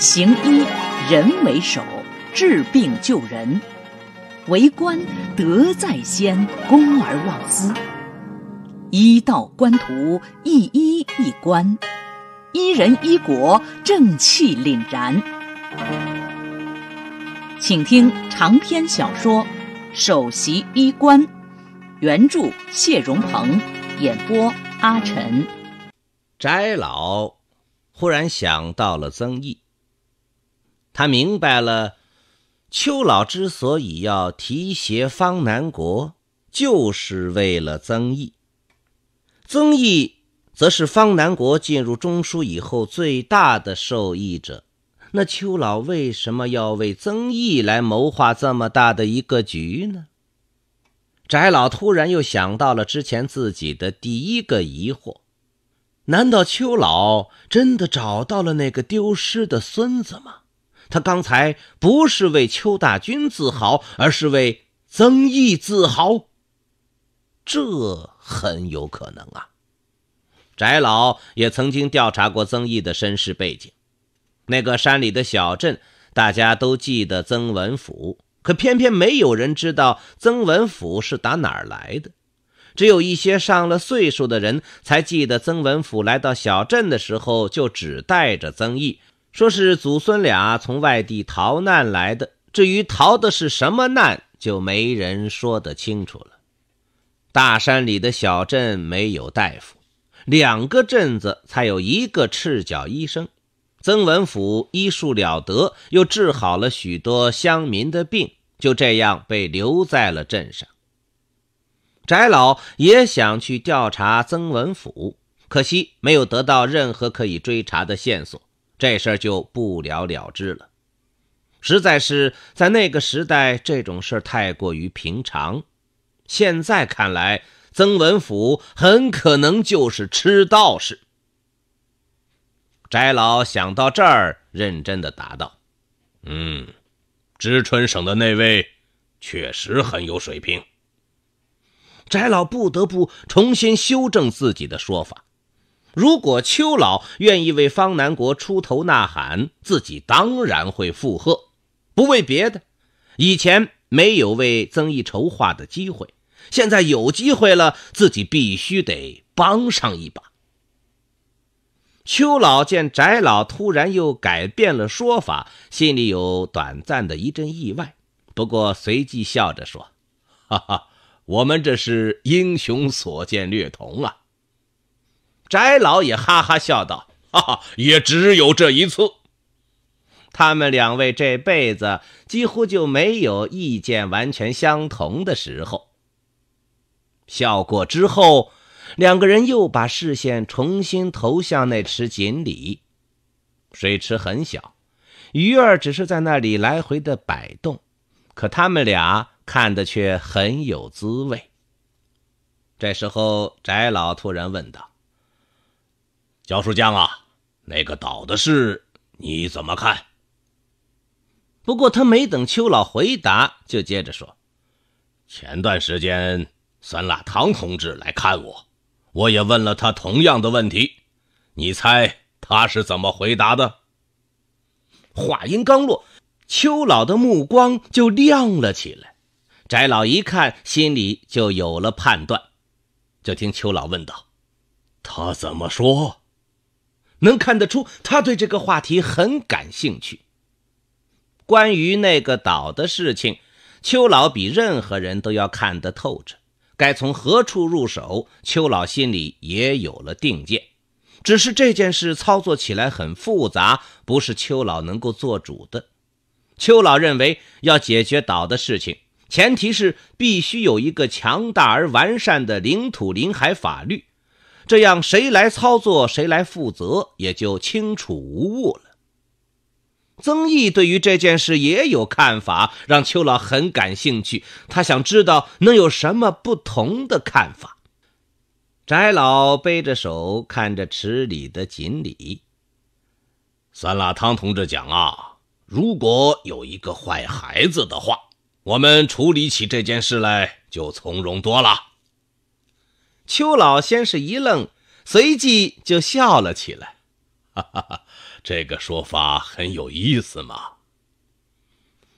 行医人为首，治病救人；为官德在先，公而忘私。医道官途，一医一官，医人医国，正气凛然。请听长篇小说《首席医官》，原著谢荣鹏，演播阿晨。翟老忽然想到了曾毅，他明白了，邱老之所以要提携方南国，就是为了曾毅。曾毅则是方南国进入中枢以后最大的受益者。那邱老为什么要为曾毅来谋划这么大的一个局呢？翟老突然又想到了之前自己的第一个疑惑：难道邱老真的找到了那个丢失的孙子吗？他刚才不是为邱大军自豪，而是为曾毅自豪。这很有可能啊！翟老也曾经调查过曾毅的身世背景。那个山里的小镇，大家都记得曾文府，可偏偏没有人知道曾文府是打哪儿来的。只有一些上了岁数的人才记得曾文府来到小镇的时候，就只带着曾毅，说是祖孙俩从外地逃难来的。至于逃的是什么难，就没人说得清楚了。大山里的小镇没有大夫，两个镇子才有一个赤脚医生。曾文甫医术了得，又治好了许多乡民的病，就这样被留在了镇上。翟老也想去调查曾文甫，可惜没有得到任何可以追查的线索，这事儿就不了了之了。实在是在那个时代，这种事儿太过于平常。现在看来，曾文府很可能就是吃道士。翟老想到这儿，认真的答道：“嗯，知春省的那位确实很有水平。”翟老不得不重新修正自己的说法：如果邱老愿意为方南国出头呐喊，自己当然会附和，不为别的，以前没有为曾毅筹划的机会。现在有机会了，自己必须得帮上一把。邱老见翟老突然又改变了说法，心里有短暂的一阵意外，不过随即笑着说：“哈哈，我们这是英雄所见略同啊。”翟老也哈哈笑道：“哈哈，也只有这一次。”他们两位这辈子几乎就没有意见完全相同的时候。笑过之后，两个人又把视线重新投向那池锦鲤。水池很小，鱼儿只是在那里来回的摆动，可他们俩看的却很有滋味。这时候，翟老突然问道：“焦树江啊，那个岛的事你怎么看？”不过他没等邱老回答，就接着说：“前段时间。”酸辣汤同志来看我，我也问了他同样的问题，你猜他是怎么回答的？话音刚落，邱老的目光就亮了起来。翟老一看，心里就有了判断。就听邱老问道：“他怎么说？”能看得出他对这个话题很感兴趣。关于那个岛的事情，邱老比任何人都要看得透彻。该从何处入手？邱老心里也有了定见，只是这件事操作起来很复杂，不是邱老能够做主的。邱老认为，要解决岛的事情，前提是必须有一个强大而完善的领土领海法律，这样谁来操作，谁来负责，也就清楚无误了。曾毅对于这件事也有看法，让邱老很感兴趣。他想知道能有什么不同的看法。翟老背着手看着池里的锦鲤。酸辣汤同志讲啊，如果有一个坏孩子的话，我们处理起这件事来就从容多了。邱老先是一愣，随即就笑了起来。哈哈哈，这个说法很有意思嘛。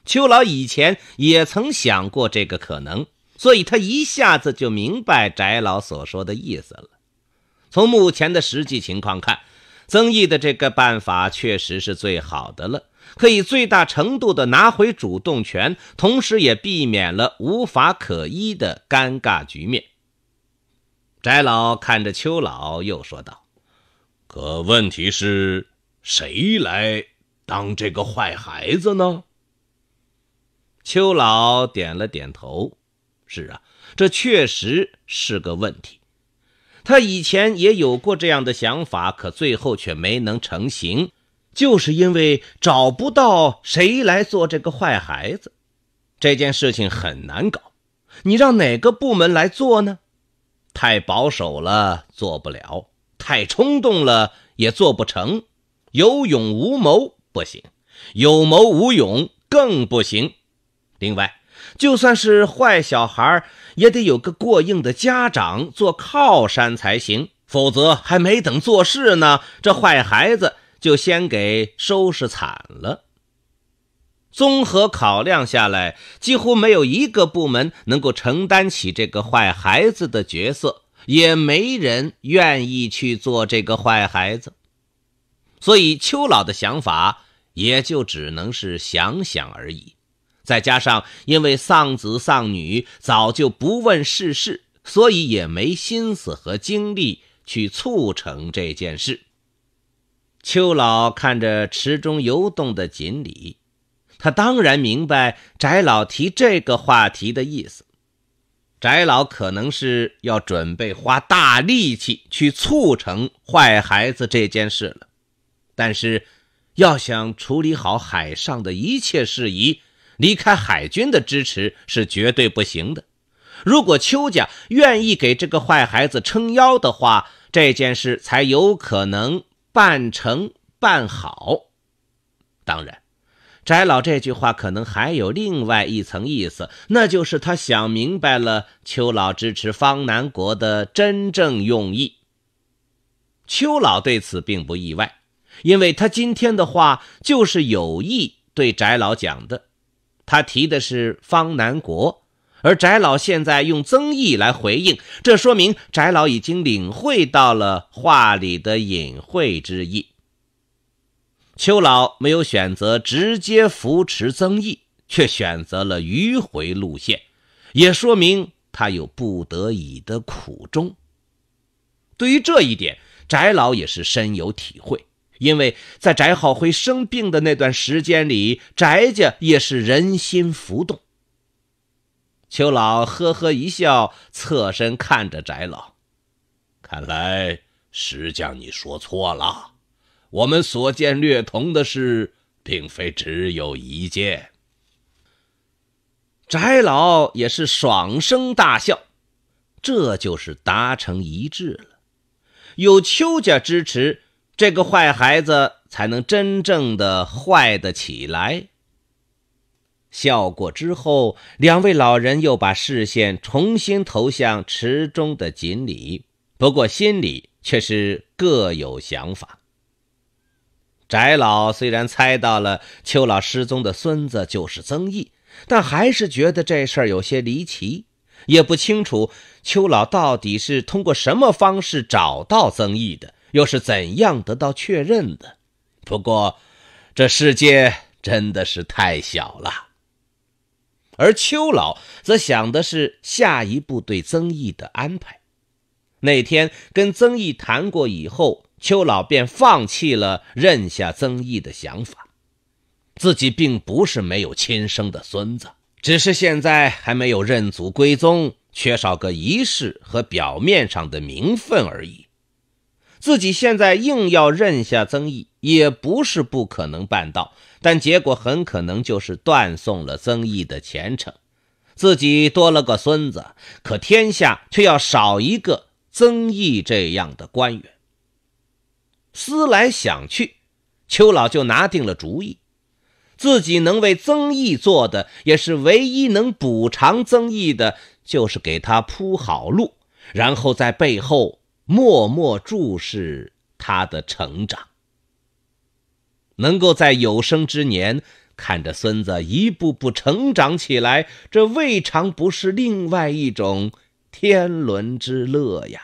邱老以前也曾想过这个可能，所以他一下子就明白翟老所说的意思了。从目前的实际情况看，曾毅的这个办法确实是最好的了，可以最大程度的拿回主动权，同时也避免了无法可依的尴尬局面。翟老看着邱老，又说道：“可问题是，谁来当这个坏孩子呢？”邱老点了点头：“是啊，这确实是个问题。他以前也有过这样的想法，可最后却没能成行，就是因为找不到谁来做这个坏孩子。这件事情很难搞，你让哪个部门来做呢？太保守了，做不了；太冲动了，也做不成。有勇无谋不行，有谋无勇更不行。”另外，就算是坏小孩，也得有个过硬的家长做靠山才行，否则还没等做事呢，这坏孩子就先给收拾惨了。综合考量下来，几乎没有一个部门能够承担起这个坏孩子的角色，也没人愿意去做这个坏孩子，所以邱老的想法也就只能是想想而已。再加上因为丧子丧女，早就不问世事，所以也没心思和精力去促成这件事。邱老看着池中游动的锦鲤，他当然明白翟老提这个话题的意思。翟老可能是要准备花大力气去促成坏孩子这件事了，但是要想处理好海上的一切事宜。离开海军的支持是绝对不行的。如果邱家愿意给这个坏孩子撑腰的话，这件事才有可能办成办好。当然，翟老这句话可能还有另外一层意思，那就是他想明白了邱老支持方南国的真正用意。邱老对此并不意外，因为他今天的话就是有意对翟老讲的。他提的是方南国，而翟老现在用曾毅来回应，这说明翟老已经领会到了话里的隐晦之意。邱老没有选择直接扶持曾毅，却选择了迂回路线，也说明他有不得已的苦衷。对于这一点，翟老也是深有体会。因为在翟浩辉生病的那段时间里，翟家也是人心浮动。邱老呵呵一笑，侧身看着翟老，看来石匠你说错了，我们所见略同的事，并非只有一件。翟老也是爽声大笑，这就是达成一致了，有邱家支持。这个坏孩子才能真正的坏得起来。笑过之后，两位老人又把视线重新投向池中的锦鲤，不过心里却是各有想法。翟老虽然猜到了邱老失踪的孙子就是曾毅，但还是觉得这事儿有些离奇，也不清楚邱老到底是通过什么方式找到曾毅的。又是怎样得到确认的？不过，这世界真的是太小了。而邱老则想的是下一步对曾毅的安排。那天跟曾毅谈过以后，邱老便放弃了认下曾毅的想法。自己并不是没有亲生的孙子，只是现在还没有认祖归宗，缺少个仪式和表面上的名分而已。自己现在硬要认下曾毅，也不是不可能办到，但结果很可能就是断送了曾毅的前程。自己多了个孙子，可天下却要少一个曾毅这样的官员。思来想去，邱老就拿定了主意：自己能为曾毅做的，也是唯一能补偿曾毅的，就是给他铺好路，然后在背后。默默注视他的成长。能够在有生之年看着孙子一步步成长起来，这未尝不是另外一种天伦之乐呀。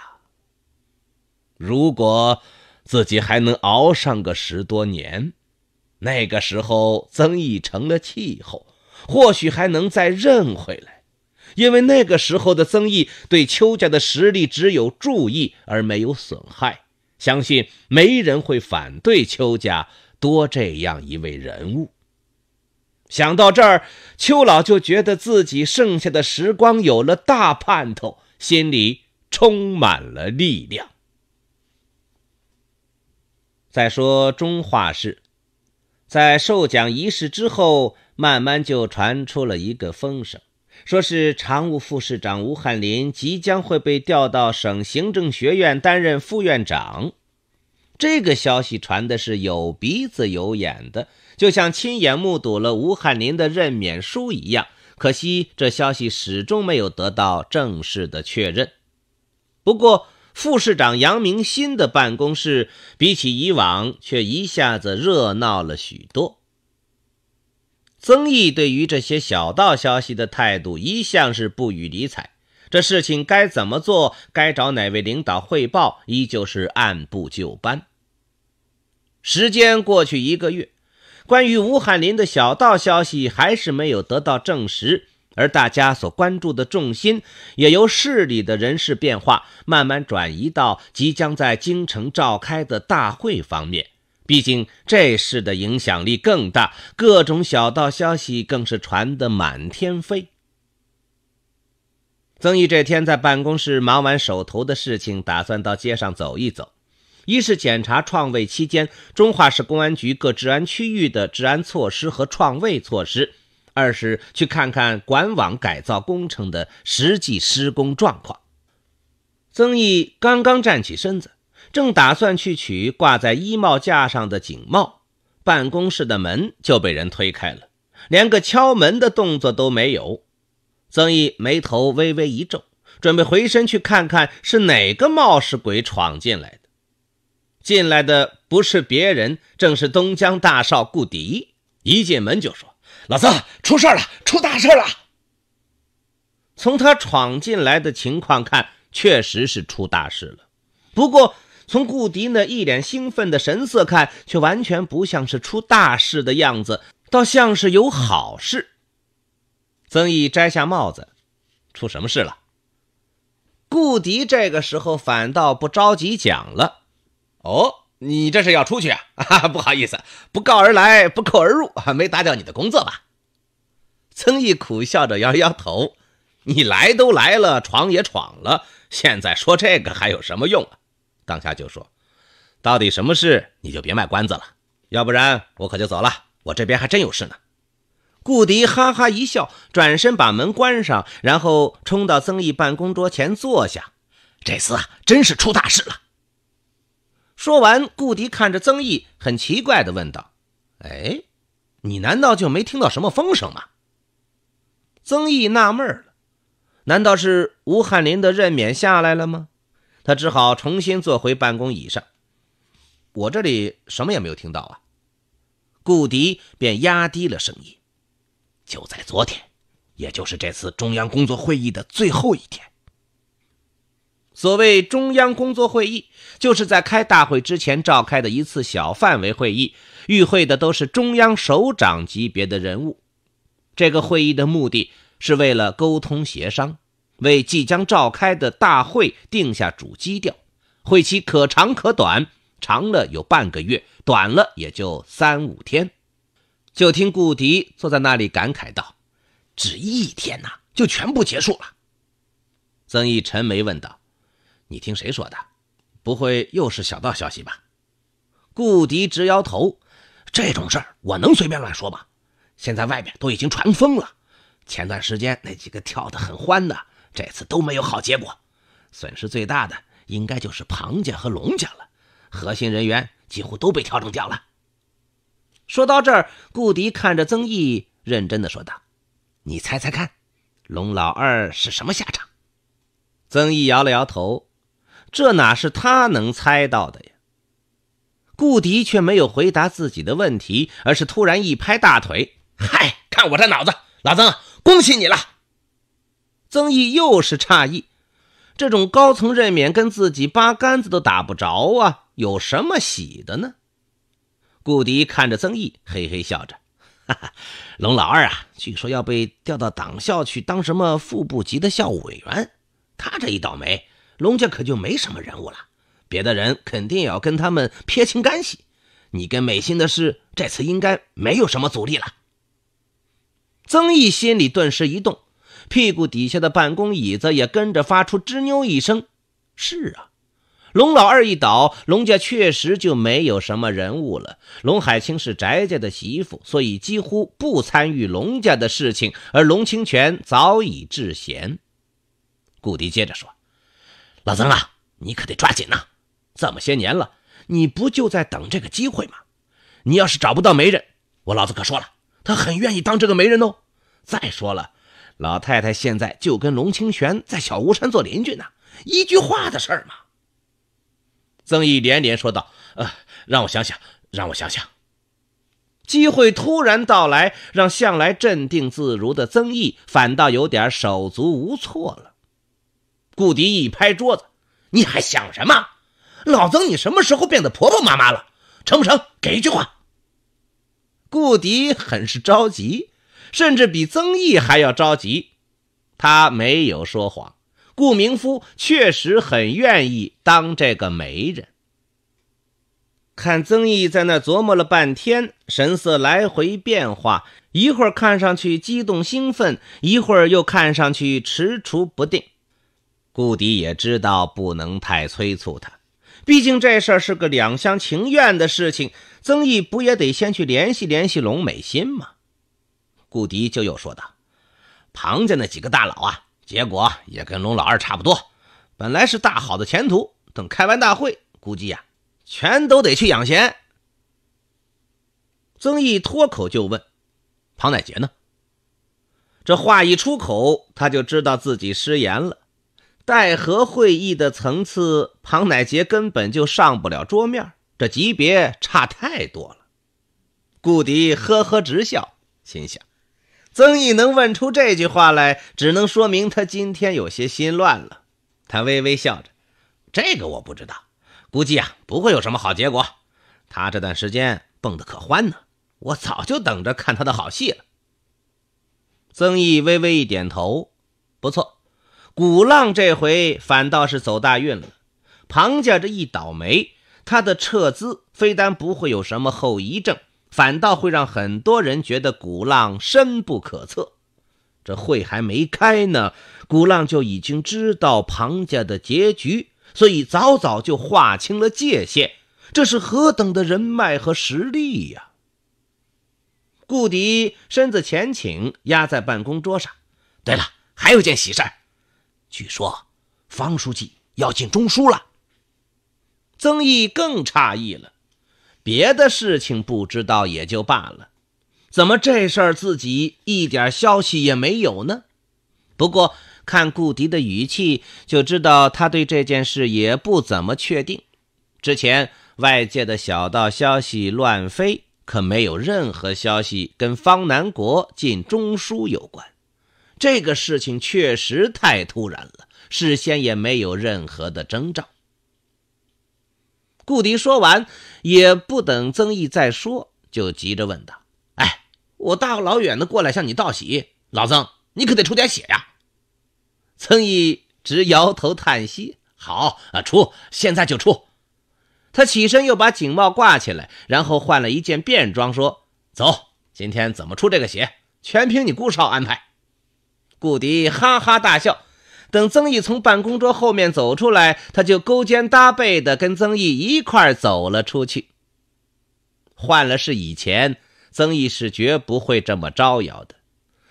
如果自己还能熬上个十多年，那个时候曾毅成了气候，或许还能再认回来。因为那个时候的曾毅对邱家的实力只有注意而没有损害，相信没人会反对邱家多这样一位人物。想到这儿，邱老就觉得自己剩下的时光有了大盼头，心里充满了力量。再说中华市，在授奖仪式之后，慢慢就传出了一个风声。说是常务副市长吴汉林即将会被调到省行政学院担任副院长，这个消息传的是有鼻子有眼的，就像亲眼目睹了吴汉林的任免书一样。可惜这消息始终没有得到正式的确认。不过，副市长杨明新的办公室比起以往却一下子热闹了许多。曾毅对于这些小道消息的态度一向是不予理睬，这事情该怎么做，该找哪位领导汇报，依旧是按部就班。时间过去一个月，关于吴汉林的小道消息还是没有得到证实，而大家所关注的重心也由市里的人事变化，慢慢转移到即将在京城召开的大会方面。毕竟这事的影响力更大，各种小道消息更是传得满天飞。曾毅这天在办公室忙完手头的事情，打算到街上走一走，一是检查创卫期间中华市公安局各治安区域的治安措施和创卫措施，二是去看看管网改造工程的实际施工状况。曾毅刚刚站起身子。正打算去取挂在衣帽架上的警帽，办公室的门就被人推开了，连个敲门的动作都没有。曾毅眉头微微一皱，准备回身去看看是哪个冒失鬼闯进来的。进来的不是别人，正是东江大少顾迪。一进门就说：“老曾，出事了，出大事了！”从他闯进来的情况看，确实是出大事了。不过，从顾迪那一脸兴奋的神色看，却完全不像是出大事的样子，倒像是有好事。曾毅摘下帽子，出什么事了？顾迪这个时候反倒不着急讲了。哦，你这是要出去啊？不好意思，不告而来，不叩而入，没打搅你的工作吧？曾毅苦笑着摇摇头：“你来都来了，闯也闯了，现在说这个还有什么用啊？”当下就说：“到底什么事？你就别卖关子了，要不然我可就走了。我这边还真有事呢。”顾迪哈哈一笑，转身把门关上，然后冲到曾毅办公桌前坐下。这次啊，真是出大事了。说完，顾迪看着曾毅，很奇怪地问道：“哎，你难道就没听到什么风声吗？”曾毅纳闷了，难道是吴汉林的任免下来了吗？他只好重新坐回办公椅上。我这里什么也没有听到啊。顾迪便压低了声音：“就在昨天，也就是这次中央工作会议的最后一天。所谓中央工作会议，就是在开大会之前召开的一次小范围会议，与会的都是中央首长级别的人物。这个会议的目的是为了沟通协商。”为即将召开的大会定下主基调，会期可长可短，长了有半个月，短了也就三五天。就听顾迪坐在那里感慨道：“只一天呐，就全部结束了。”曾毅沉眉问道：“你听谁说的？不会又是小道消息吧？”顾迪直摇头：“这种事儿我能随便乱说吗？现在外面都已经传疯了。前段时间那几个跳得很欢的。”这次都没有好结果，损失最大的应该就是庞家和龙家了，核心人员几乎都被调整掉了。说到这儿，顾迪看着曾毅，认真的说道：“你猜猜看，龙老二是什么下场？”曾毅摇了摇头，这哪是他能猜到的呀？顾迪却没有回答自己的问题，而是突然一拍大腿：“嗨，看我这脑子！老曾，恭喜你了！”曾毅又是诧异，这种高层任免跟自己八竿子都打不着啊，有什么喜的呢？顾迪看着曾毅，嘿嘿笑着：“哈哈，龙老二啊，据说要被调到党校去当什么副部级的校务委员，他这一倒霉，龙家可就没什么人物了。”别的人肯定也要跟他们撇清干系，你跟美心的事这次应该没有什么阻力了。曾毅心里顿时一动，屁股底下的办公椅子也跟着发出吱扭一声。是啊，龙老二一倒，龙家确实就没有什么人物了。龙海清是翟家的媳妇，所以几乎不参与龙家的事情，而龙清泉早已致贤。顾迪接着说：“老曾啊，你可得抓紧呐！”这么些年了，你不就在等这个机会吗？你要是找不到媒人，我老子可说了，他很愿意当这个媒人哦。再说了，老太太现在就跟龙清泉在小吴山做邻居呢，一句话的事儿嘛。曾毅连连说道：“呃，让我想想，让我想想。”机会突然到来，让向来镇定自如的曾毅反倒有点手足无措了。顾迪一拍桌子：“你还想什么？”老曾，你什么时候变得婆婆妈妈了？成不成？给一句话。顾迪很是着急，甚至比曾毅还要着急。他没有说谎，顾明夫确实很愿意当这个媒人。看曾毅在那琢磨了半天，神色来回变化，一会儿看上去激动兴奋，一会儿又看上去踟蹰不定。顾迪也知道不能太催促他。毕竟这事儿是个两厢情愿的事情，曾毅不也得先去联系联系龙美心吗？顾迪就又说道：“庞家那几个大佬啊，结果也跟龙老二差不多，本来是大好的前途，等开完大会，估计呀，全都得去养闲。”曾毅脱口就问：“庞乃杰呢？”这话一出口，他就知道自己失言了。待和会议的层次，庞乃杰根本就上不了桌面，这级别差太多了。顾迪呵呵直笑，心想：曾毅能问出这句话来，只能说明他今天有些心乱了。他微微笑着：“这个我不知道，估计啊不会有什么好结果。他这段时间蹦得可欢呢，我早就等着看他的好戏了。”曾毅微微一点头：“不错。”古浪这回反倒是走大运了，庞家这一倒霉，他的撤资非但不会有什么后遗症，反倒会让很多人觉得古浪深不可测。这会还没开呢，古浪就已经知道庞家的结局，所以早早就划清了界限。这是何等的人脉和实力呀！顾迪身子前倾，压在办公桌上。对了，还有件喜事儿。据说方书记要进中书了，曾毅更诧异了。别的事情不知道也就罢了，怎么这事儿自己一点消息也没有呢？不过看顾迪的语气，就知道他对这件事也不怎么确定。之前外界的小道消息乱飞，可没有任何消息跟方南国进中书有关。这个事情确实太突然了，事先也没有任何的征兆。顾迪说完，也不等曾毅再说，就急着问道：“哎，我大老远的过来向你道喜，老曾，你可得出点血呀！”曾毅直摇头叹息：“好啊，出，现在就出。”他起身又把警帽挂起来，然后换了一件便装，说：“走，今天怎么出这个血，全凭你顾少安排。”顾迪哈哈大笑，等曾毅从办公桌后面走出来，他就勾肩搭背的跟曾毅一块走了出去。换了是以前，曾毅是绝不会这么招摇的。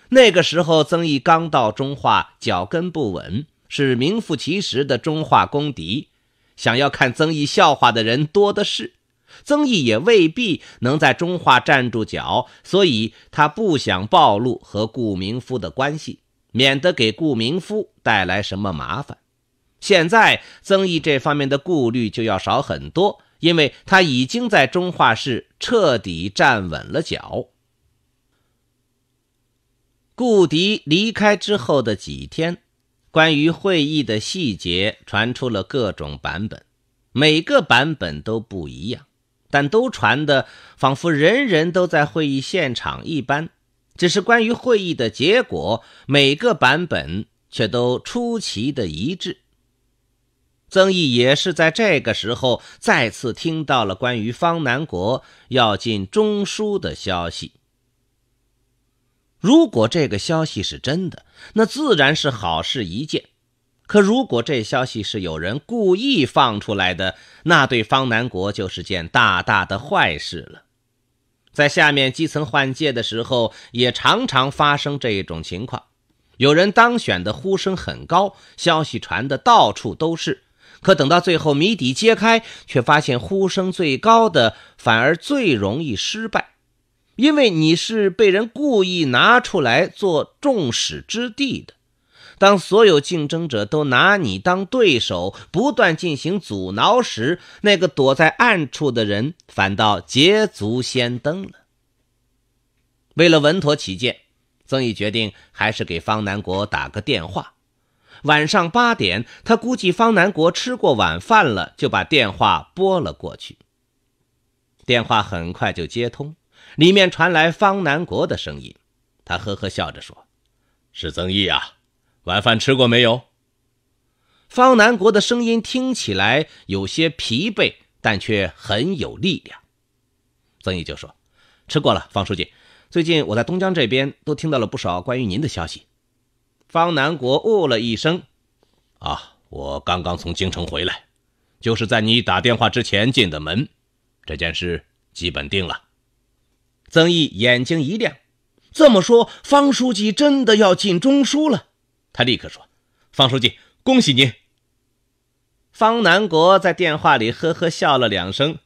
那个时候，曾毅刚到中化，脚跟不稳，是名副其实的中化公敌，想要看曾毅笑话的人多的是。曾毅也未必能在中化站住脚，所以他不想暴露和顾明夫的关系。免得给顾明夫带来什么麻烦。现在曾毅这方面的顾虑就要少很多，因为他已经在中化市彻底站稳了脚。顾迪离开之后的几天，关于会议的细节传出了各种版本，每个版本都不一样，但都传的仿佛人人都在会议现场一般。只是关于会议的结果，每个版本却都出奇的一致。曾毅也是在这个时候再次听到了关于方南国要进中书的消息。如果这个消息是真的，那自然是好事一件；可如果这消息是有人故意放出来的，那对方南国就是件大大的坏事了。在下面基层换届的时候，也常常发生这种情况：有人当选的呼声很高，消息传的到处都是。可等到最后谜底揭开，却发现呼声最高的反而最容易失败，因为你是被人故意拿出来做众矢之的的。当所有竞争者都拿你当对手，不断进行阻挠时，那个躲在暗处的人反倒捷足先登了。为了稳妥起见，曾毅决定还是给方南国打个电话。晚上八点，他估计方南国吃过晚饭了，就把电话拨了过去。电话很快就接通，里面传来方南国的声音。他呵呵笑着说：“是曾毅啊，晚饭吃过没有？”方南国的声音听起来有些疲惫，但却很有力量。曾毅就说：“吃过了，方书记。最近我在东江这边都听到了不少关于您的消息。”方南国哦了一声：“啊，我刚刚从京城回来，就是在你打电话之前进的门。这件事基本定了。”曾毅眼睛一亮：“这么说，方书记真的要进中书了？”他立刻说：“方书记，恭喜您！”方南国在电话里呵呵笑了两声：“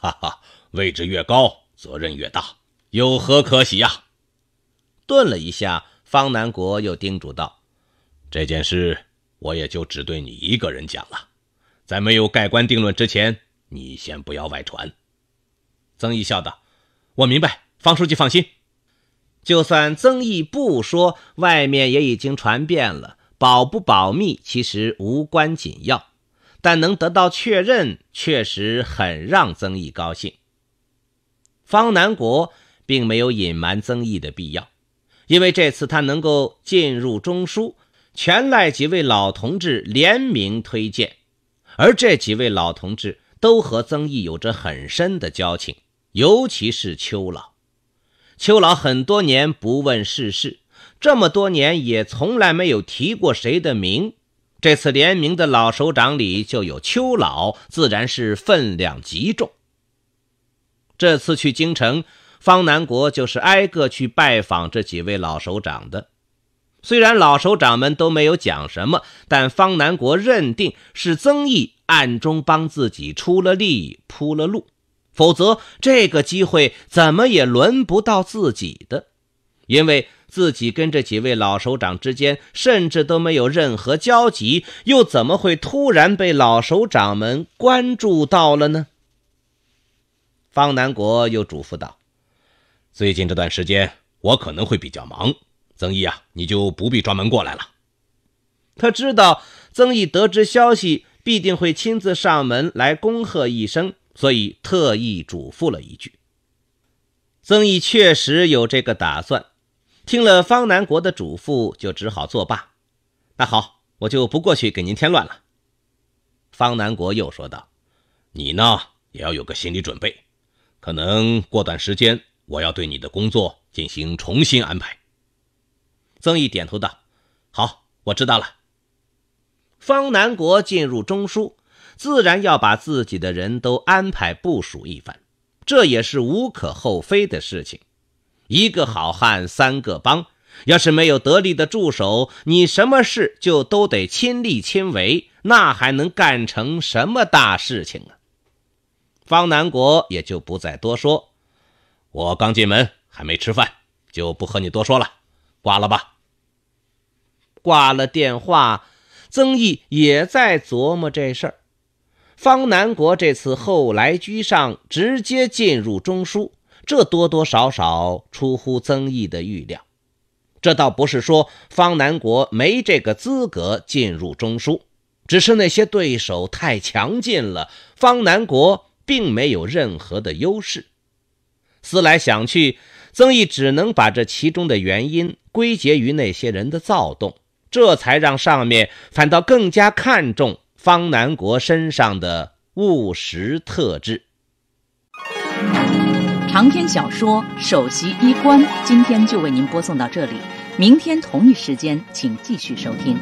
哈哈，位置越高，责任越大，有何可喜呀？”顿了一下。方南国又叮嘱道：“这件事我也就只对你一个人讲了，在没有盖棺定论之前，你先不要外传。”曾毅笑道：“我明白，方书记放心。就算曾毅不说，外面也已经传遍了。保不保密其实无关紧要，但能得到确认，确实很让曾毅高兴。”方南国并没有隐瞒曾毅的必要。因为这次他能够进入中书，全赖几位老同志联名推荐，而这几位老同志都和曾毅有着很深的交情，尤其是邱老。邱老很多年不问世事，这么多年也从来没有提过谁的名，这次联名的老首长里就有邱老，自然是分量极重。这次去京城。方南国就是挨个去拜访这几位老首长的，虽然老首长们都没有讲什么，但方南国认定是曾毅暗中帮自己出了力、铺了路，否则这个机会怎么也轮不到自己的，因为自己跟这几位老首长之间甚至都没有任何交集，又怎么会突然被老首长们关注到了呢？方南国又嘱咐道。最近这段时间，我可能会比较忙，曾毅啊，你就不必专门过来了。他知道曾毅得知消息必定会亲自上门来恭贺一声，所以特意嘱咐了一句。曾毅确实有这个打算，听了方南国的嘱咐，就只好作罢。那好，我就不过去给您添乱了。方南国又说道：“你呢，也要有个心理准备，可能过段时间。”我要对你的工作进行重新安排。曾毅点头道：“好，我知道了。”方南国进入中枢，自然要把自己的人都安排部署一番，这也是无可厚非的事情。一个好汉三个帮，要是没有得力的助手，你什么事就都得亲力亲为，那还能干成什么大事情啊？方南国也就不再多说。我刚进门，还没吃饭，就不和你多说了，挂了吧。挂了电话，曾毅也在琢磨这事儿。方南国这次后来居上，直接进入中枢，这多多少少出乎曾毅的预料。这倒不是说方南国没这个资格进入中枢，只是那些对手太强劲了，方南国并没有任何的优势。思来想去，曾毅只能把这其中的原因归结于那些人的躁动，这才让上面反倒更加看重方南国身上的务实特质。长篇小说《首席医官》，今天就为您播送到这里。明天同一时间，请继续收听。